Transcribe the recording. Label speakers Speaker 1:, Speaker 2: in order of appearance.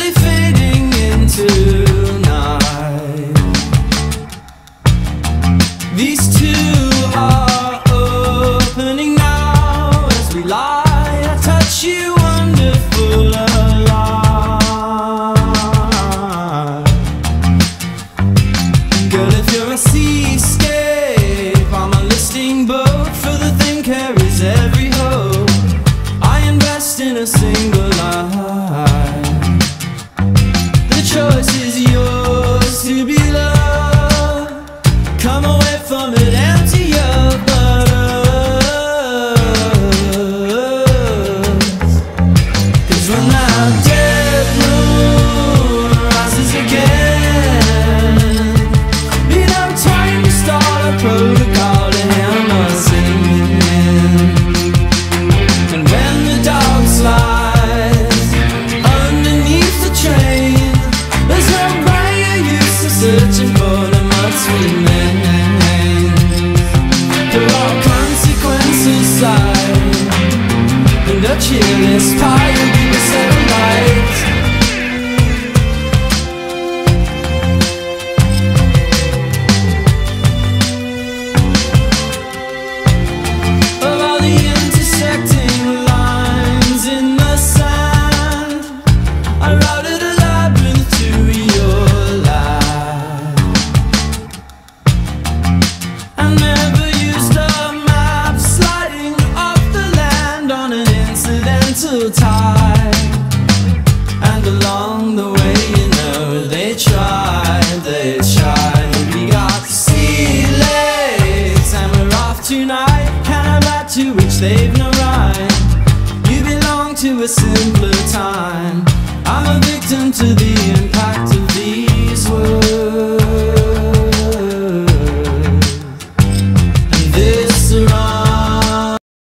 Speaker 1: fading into night. These two are opening now as we lie. I touch you, wonderful alive. Girl, if you're a seascape, I'm a listing boat for the thing carries every hope. I invest in a single. The a incidental tide. And along the way, you know, they tried, they tried. We got sea legs, and we're off tonight. Can I back to which they've no right? You belong to a simpler time. I'm a victim to the